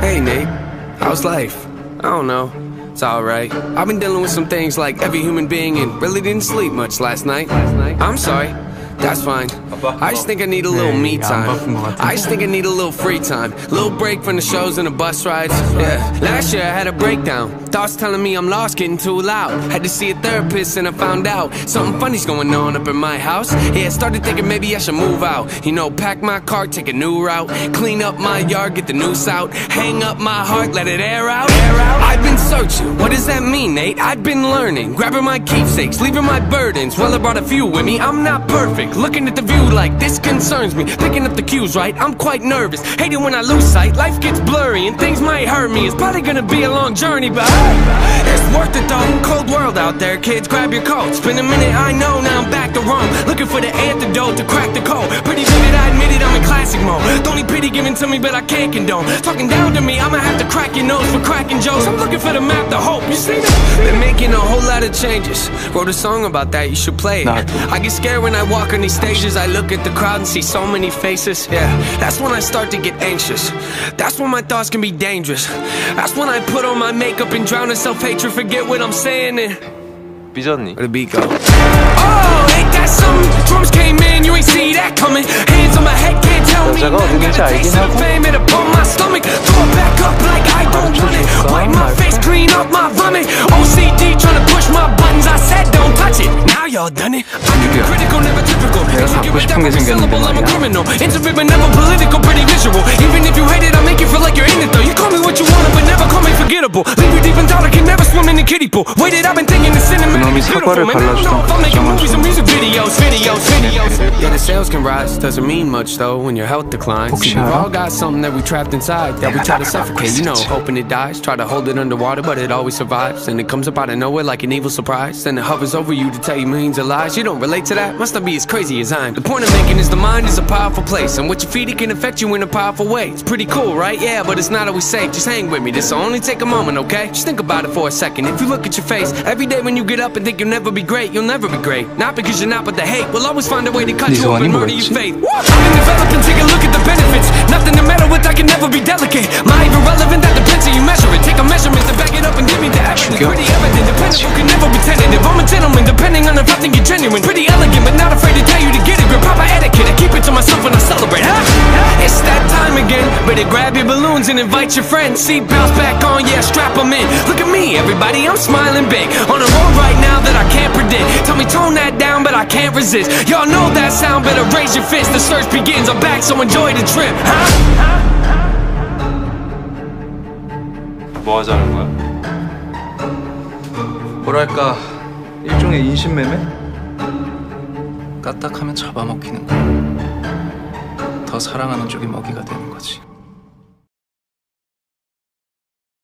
Hey, Nate. How's life? I don't know. It's alright. I've been dealing with some things like every human being and really didn't sleep much last night. I'm sorry. That's fine. I just think I need a little me time. I just think I need a little free time. Little break from the shows and the bus rides. Yeah. Last year I had a breakdown. Thoughts telling me I'm lost, getting too loud. Had to see a therapist and I found out something funny's going on up in my house. Yeah, I started thinking maybe I should move out. You know, pack my car, take a new route. Clean up my yard, get the noose out. Hang up my heart, let it air out. Air out. I've been searching. What does that mean, Nate? I've been learning. Grabbing my keepsakes, leaving my burdens. Well, I brought a few with me. I'm not perfect. Looking at the view like this concerns me. Picking up the cues right, I'm quite nervous. Hate it when I lose sight, life gets blurry and things might hurt me. It's probably gonna be a long journey, but hey, it's worth it though. Cold world out there, kids. Grab your coat. Spend a minute, I know now I'm back to Rome. Looking for the antidote to crack the code. Pretty vivid, I admit it, I'm in classic mode. The only pity given to me, but I can't condone. Talking down to me, I'ma have to crack your nose for cracking jokes. I'm looking for the map to hope. You see that? Been making a whole lot of changes. Wrote a song about that, you should play it. I get scared when I walk on these stages. I look at the crowd and see so many faces. Yeah, that's when I start to get anxious. That's when my thoughts can be dangerous. That's when I put on my makeup and drown in self hatred. Forget what I'm saying and. 삐졌니? Where the beat go? Oh, ain't that something? Drums came in, you ain't see that coming. Hands on my head, can't tell me. 여자가 nothing. 어딘지 Got a 알긴 taste of 하고. fame, it upon my stomach. Throw it back up like I'm running Wipe my face clean my vomit. OCD trying to push my buttons. I said don't touch it. Now y'all done it. I'm yeah. critical, never typical. Because you give a damn, I'm a criminal. Never political, pretty visual. Even if you hate people. Waited, I've been thinking the sentiment is beautiful. I don't know if I'm making movies and music videos, videos, videos. Yeah, the sales can rise, doesn't mean much though when your health declines. See, we've all got something that we trapped inside that we try to suffocate. You know, hoping it dies, try to hold it underwater, but it always survives. And it comes up out of nowhere like an evil surprise. And it hovers over you to tell you millions of lies. You don't relate to that, must not be as crazy as I am. The point I'm making is the mind is a powerful place, and what you feed it can affect you in a powerful way. It's pretty cool, right? Yeah, but it's not always safe. Just hang with me, this'll only take a moment, okay? Just think about it for a second. If you look look at your face. Every day when you get up and think you'll never be great, you'll never be great. Not because you're not, but the hate will always find a way to cut you up and murder your faith. I've been developing, take a look at the benefits. Nothing to matter with, I can never be delicate. My irrelevant, that depends how you measure it. Take a measurement to back it up and give me the evidence. Pretty evident, dependable, can never be tentative. I'm a gentleman, depending on if I think you're genuine. Pretty elegant, but not afraid to take grab your balloons and invite your friends. Seatbelts back on, yeah, strap them in. Look at me, everybody, I'm smiling big. On a road right now that I can't predict. Tell me tone that down, but I can't resist. Y'all know that sound, better raise your fist. The search begins, I'm back, so enjoy the trip. Huh? 뭐 하자는 거야? 뭐랄까 일종의 인신매매? 까딱하면 잡아먹히는 거야. 더 사랑하는 쪽이 먹이가 되는 거지.